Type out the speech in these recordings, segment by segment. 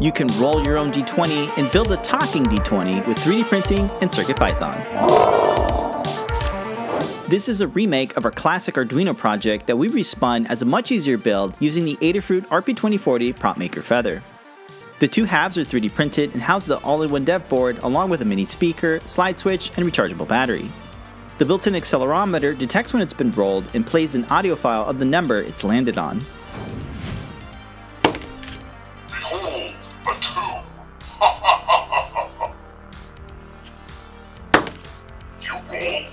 You can roll your own D20 and build a talking D20 with 3D printing and CircuitPython. This is a remake of our classic Arduino project that we respun as a much easier build using the Adafruit RP2040 Prop Maker Feather. The two halves are 3D printed and house the all-in-one dev board along with a mini speaker, slide switch, and rechargeable battery. The built-in accelerometer detects when it's been rolled and plays an audio file of the number it's landed on. You a.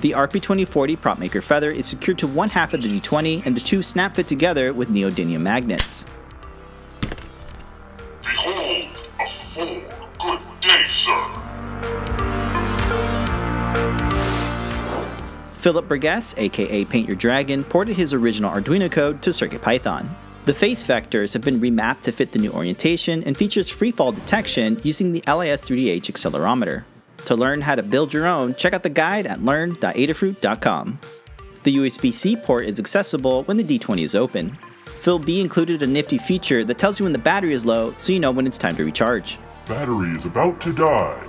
The RP2040 Prop Maker Feather is secured to one half of the D20 and the two snap fit together with neodymium magnets. Behold, a four. Good day, sir. Philip Burgess, aka Paint Your Dragon, ported his original Arduino code to CircuitPython. The face vectors have been remapped to fit the new orientation and features freefall detection using the LIS3DH accelerometer. To learn how to build your own, check out the guide at learn.adafruit.com. The USB-C port is accessible when the D20 is open. Phil B included a nifty feature that tells you when the battery is low so you know when it's time to recharge. Battery is about to die.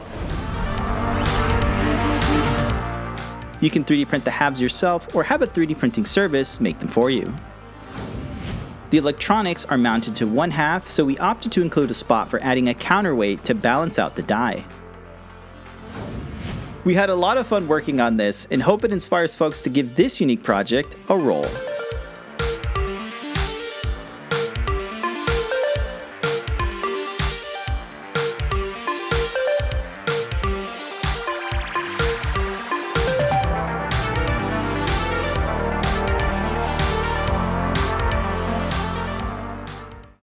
You can 3D print the halves yourself or have a 3D printing service make them for you. The electronics are mounted to one half, so we opted to include a spot for adding a counterweight to balance out the die. We had a lot of fun working on this and hope it inspires folks to give this unique project a roll.